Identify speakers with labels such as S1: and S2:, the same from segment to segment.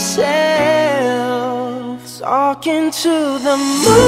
S1: ourselves talking to the moon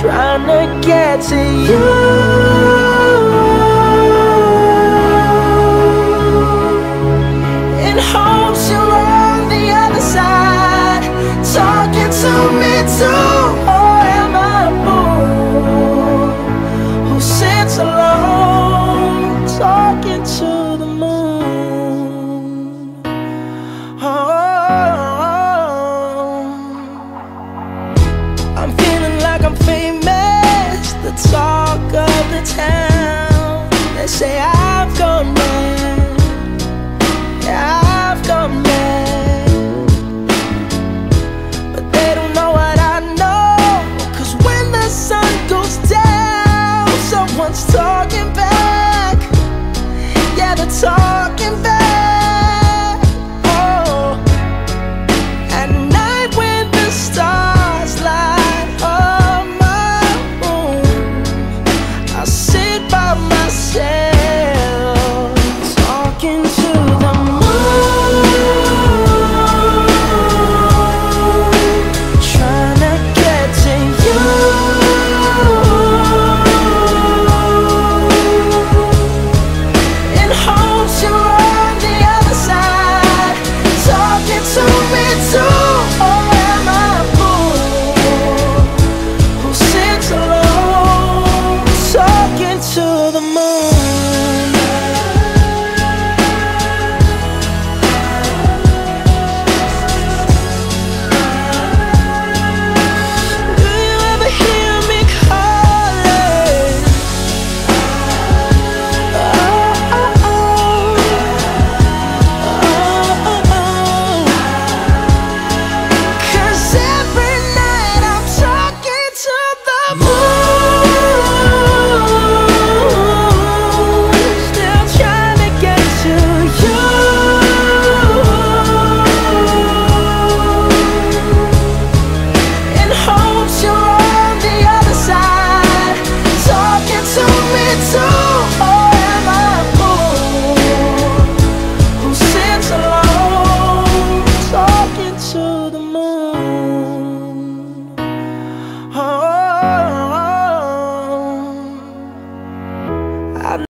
S1: trying to get to you. To me too. town. They say I.